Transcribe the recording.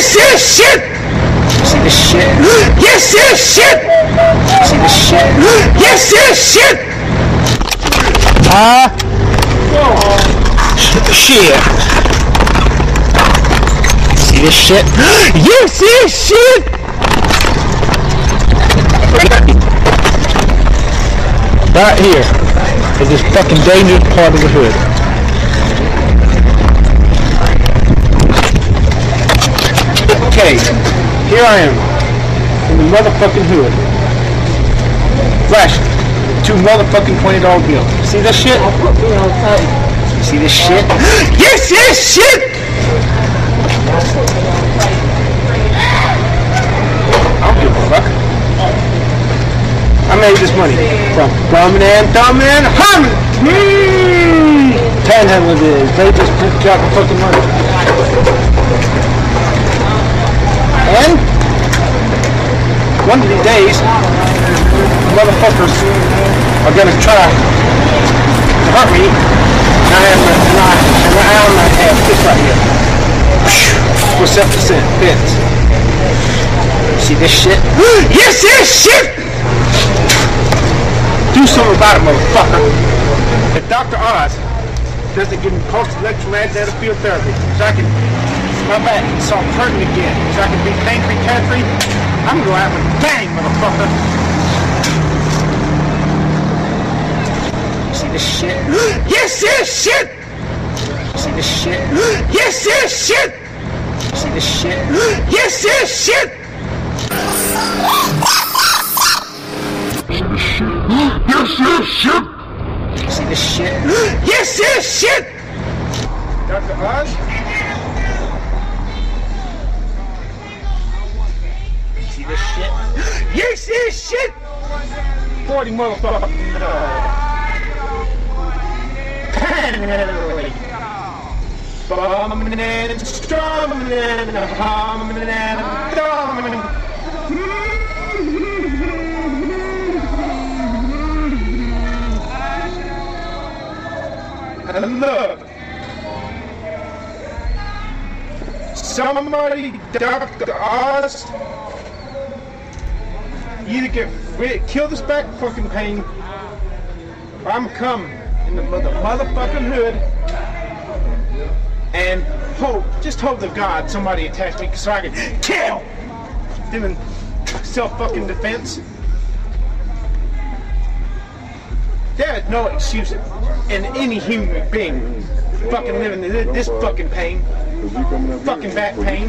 Yes, yes, shit! See this shit? Yes, yes, shit! See this shit? Yes, yes, shit! Ah. Shit. See this shit? Yes, yes, shit! Right here is this fucking dangerous part of the hood. Okay, here I am in the motherfucking hood. Flash, two motherfucking twenty dollar bills. See this shit? You see this shit? Yes, yes, shit! I don't give a fuck. I made this money from bumming and thumbing and humming. Mm. Panhandling is. They just got the fucking money. And one of these days, motherfuckers are gonna try to hurt me. And I have, and I, and I I have this right here. For self-defense. See this shit? Yes, yes, shit! Do something about it, motherfucker. If Dr. Oz doesn't give me pulsed electromagnetic field therapy, so I can, my back can start hurting again, so I can be pain-free, carefree, I'm gonna go out with a bang, motherfucker. See this shit? Yes, yes, shit! See this shit? Yes, yes, shit! See this shit? Yes, yes, shit! See the! Yes, yes, shit! See this shit? Yes, yes, shit! Dr. Oz? Shit! 40 motherfucker. Bumming and strumming and humming and look. Somebody, Dr. Oz, either get rid, kill this back fucking pain, or I'm coming in the mother, motherfucking hood and hope, just hope to God somebody attacks me so I can kill them in self fucking defense. There's no excuse in any human being fucking living this fucking pain, fucking back pain.